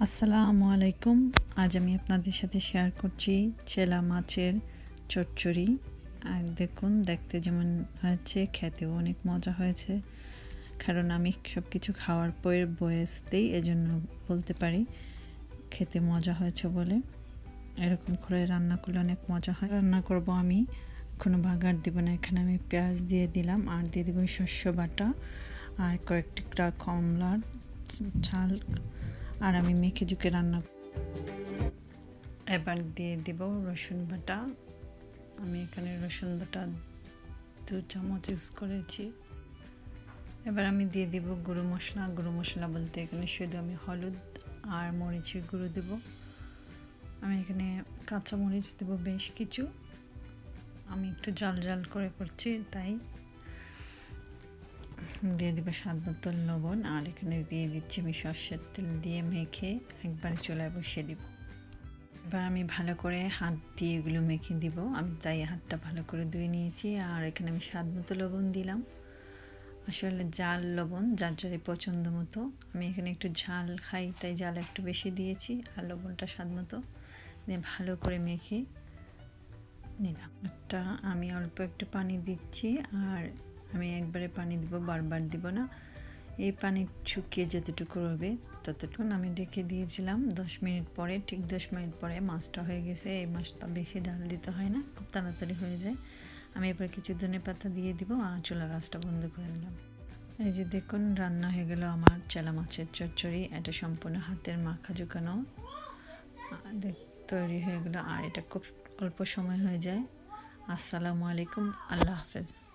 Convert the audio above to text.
আসসালামু আলাইকুম। আজ আমি আপনাদের সাথে শেয়ার করছি চেলা মাছের চচ্চড়ি। আর দেখুন, দেখতে যেমন হয়েছে, খেতেও অনেক মজা হয়েছে। কারণ আমি সব কিছু খাওয়ার পরে বয়স দিই এজন্য বলতে পারি, খেতে মজা হয়েছে বলে। এরকম করে রান্না করলে অনেক মজা হয়। রান্না করব আমি। কোনো বাগার দিব না। এখানে আমি পেঁয়াজ দিয়ে দিলাম আর দিয়ে দেবো শস্য বাটা আর কয়েকটি কমলার ঝাল আর আমি মেখে ঝুঁকে রান্না এবার দিয়ে দিব রসুন বাটা। আমি এখানে রসুন বাটা দু চামচ ইউজ করেছি। এবার আমি দিয়ে দিব গুঁড়ো মশলা। গুঁড়ো মশলা বলতে এখানে শুধু আমি হলুদ আর মরিচের গুঁড়ো দেব। আমি এখানে কাঁচা মরিচ দেবো বেশ কিছু। আমি একটু জাল জাল করে করছি, তাই দিয়ে দেবো স্বাদ মতো লবণ, আর এখানে দিয়ে দিচ্ছি আমি সর্ষের তেল দিয়ে মেখে একবার চুলায় বসিয়ে দিব। এবার আমি ভালো করে হাত দিয়ে এগুলো মেখে দিব। আমি তাই হাতটা ভালো করে ধুয়ে নিয়েছি, আর এখানে আমি স্বাদ মতো লবণ দিলাম। আসলে জাল লবণ যার যারে পছন্দ মতো। আমি এখানে একটু ঝাল খাই, তাই জাল একটু বেশি দিয়েছি, আর লবণটা স্বাদ মতো দিয়ে ভালো করে মেখে নিলাম। একটা আমি অল্প একটু পানি দিচ্ছি, আর আমি একবারে পানি দিব, বারবার দিব না। এই পানি শুকিয়ে যতটুকু রবে ততটুকু। আমি ডেকে দিয়েছিলাম দশ মিনিট পরে, ঠিক দশ মিনিট পরে মাছটা হয়ে গেছে। এই মাছটা বেশি ডাল দিতে হয় না, খুব তাড়াতাড়ি হয়ে যায়। আমি এবার কিছু ধনে পাতা দিয়ে দিব আর চুলা গাছটা বন্ধ করে দিলাম এই যে দেখুন, রান্না হয়ে গেল আমার চেলা মাছের চচ্চড়ি। এটা সম্পূর্ণ হাতের মাখা ঝুঁকানো। তৈরি হয়ে গেলো। আর এটা খুব অল্প সময় হয়ে যায়। আসসালামু আলাইকুম, আল্লাহ হাফেজ।